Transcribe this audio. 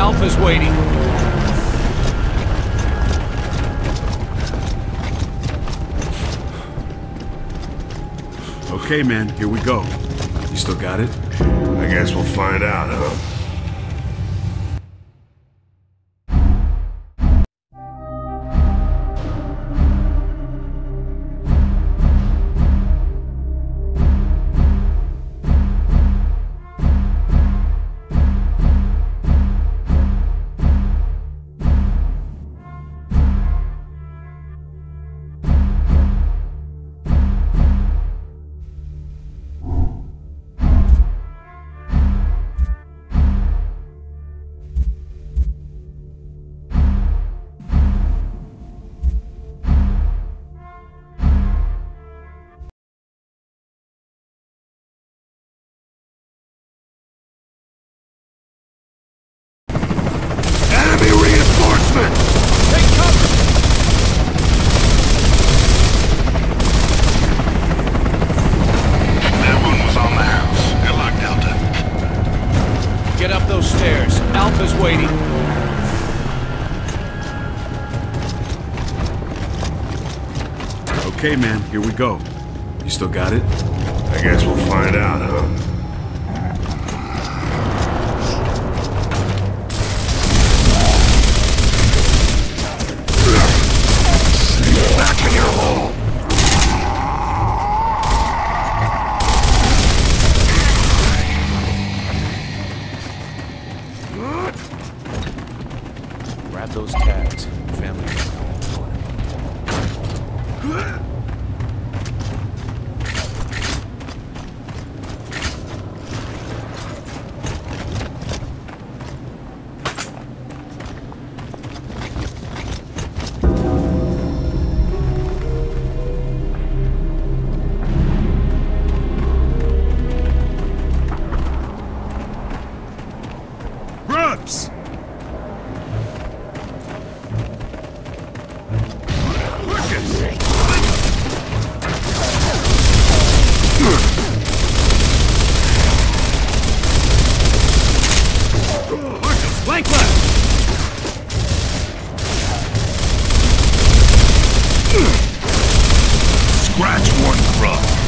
Alpha's waiting. Okay, man, here we go. You still got it? I guess we'll find out, huh? Stairs. Alpha's waiting. Okay, man, here we go. You still got it? I guess we'll find out, huh? Those tags. Family. Scratch one grub.